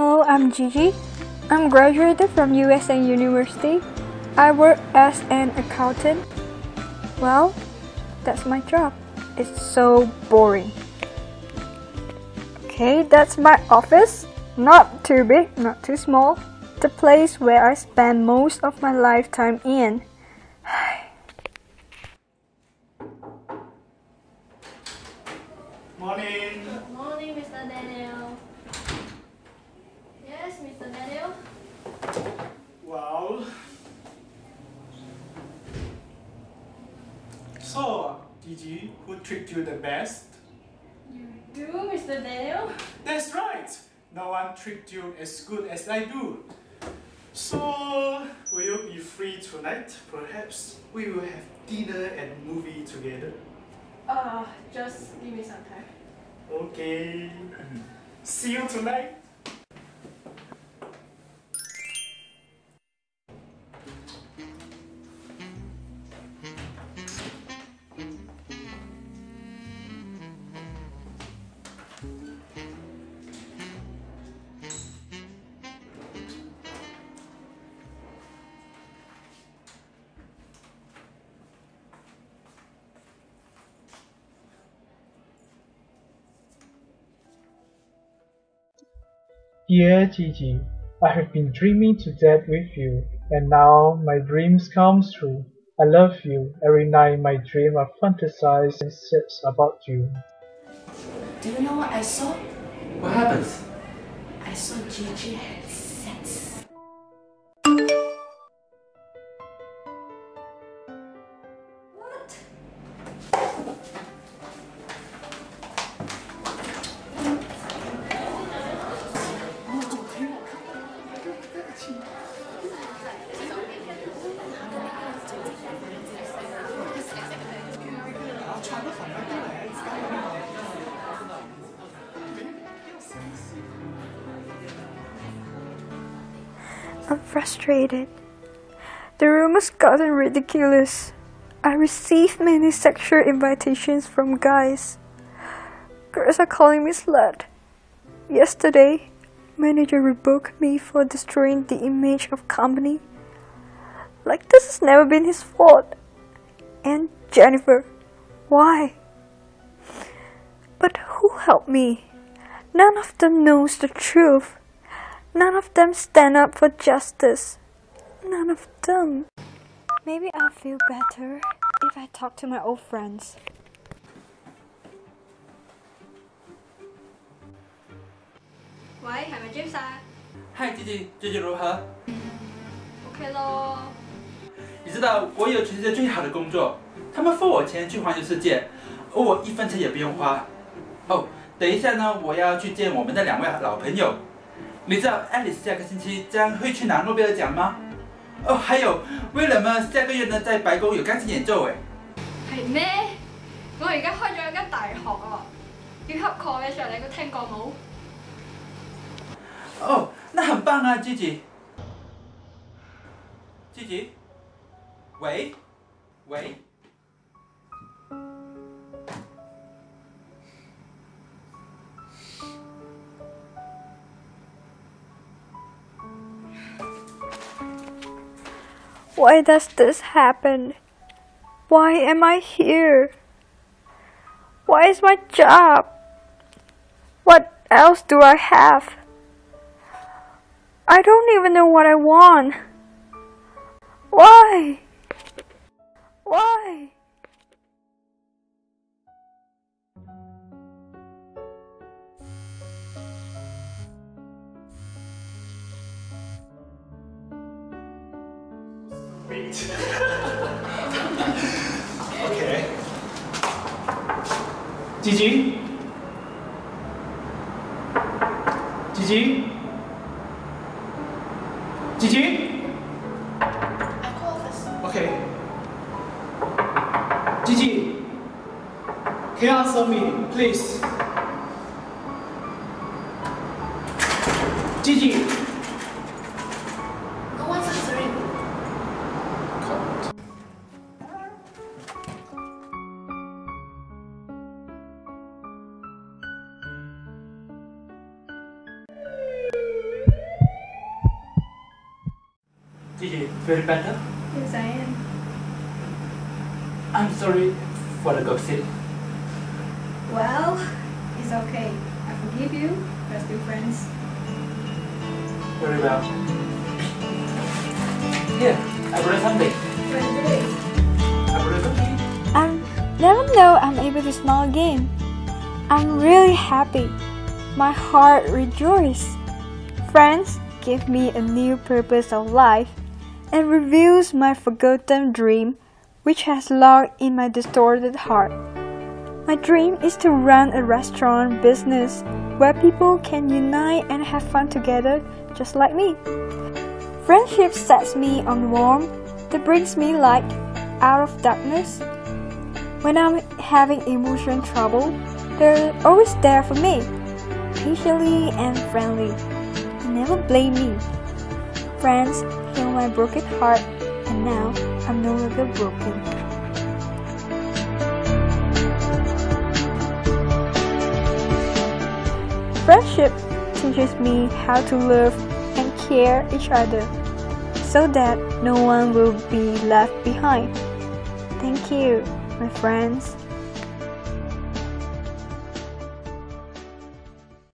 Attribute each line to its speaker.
Speaker 1: Hello, I'm Gigi. I'm graduated from USN University. I work as an accountant. Well, that's my job. It's so boring. Okay, that's my office. Not too big, not too small. The place where I spend most of my lifetime in.
Speaker 2: Morning,
Speaker 3: Mr. Daniel. Yes, Mr. Daniel.
Speaker 2: Well. So, Gigi, who treated you the best?
Speaker 3: You do, Mr. Daniel?
Speaker 2: That's right. No one treated you as good as I do. So, will you be free tonight? Perhaps we will have dinner and movie together.
Speaker 3: Uh, just give me some time.
Speaker 2: Okay. See you tonight.
Speaker 4: Dear Gigi, I have been dreaming to death with you, and now my dreams come true. I love you. Every night in my dream I fantasize and search about you.
Speaker 5: Do you know what I saw?
Speaker 6: What happens?
Speaker 5: I saw Gigi had sex.
Speaker 1: I'm frustrated. The room has gotten ridiculous. I received many sexual invitations from guys. Girls are calling me slut. Yesterday, manager rebuked me for destroying the image of company. Like this has never been his fault. And Jennifer, why? But who helped me? None of them knows the truth. None of them stand up for justice. None of them. Maybe I'll feel better if I talk to my old friends.
Speaker 3: 喂，系咪 James 啊
Speaker 6: 嗨，吉吉，最近如何？
Speaker 3: ？OK 咯。
Speaker 6: 你知道我有全世界最好的工作， 他们付我钱去环游世界，而我一分钱也不用花。哦，等一下呢，我要去见我们的两位老朋友。你知道爱丽丝下个星期将会去拿诺贝尔奖吗？哦，还有威廉呢，下个月呢在白宫有钢琴演奏诶。
Speaker 3: 係咩？我而家開咗一間大學啊，叫 Hub College 啊，你都聽過冇？
Speaker 6: 哦，那很棒啊，吉吉。吉吉，喂，喂。
Speaker 1: Why does this happen? Why am I here? Why is my job? What else do I have? I don't even know what I want. Why? Why?
Speaker 2: Wait. okay. Gigi? Gigi? Gigi?
Speaker 5: I go office.
Speaker 2: Okay. Gigi, can you answer me, please? Gigi.
Speaker 6: Gigi, feel better?
Speaker 3: Yes, I am.
Speaker 6: I'm sorry for the gossip.
Speaker 3: Well, it's okay. I forgive you. We're still friends.
Speaker 6: Very well. Here, I brought something.
Speaker 3: What is it?
Speaker 6: I brought something.
Speaker 1: Um, I never know I'm able to smile again. I'm really happy. My heart rejoices. Friends give me a new purpose of life and reveals my forgotten dream which has locked in my distorted heart. My dream is to run a restaurant business where people can unite and have fun together just like me. Friendship sets me on warm that brings me light out of darkness. When I'm having emotion trouble, they're always there for me, patiently and friendly. They never blame me. Friends my broken heart, and now I'm no longer broken. Friendship teaches me how to love and care each other so that no one will be left behind. Thank you, my friends.